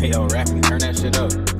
Hey yo, rapping, turn that shit up.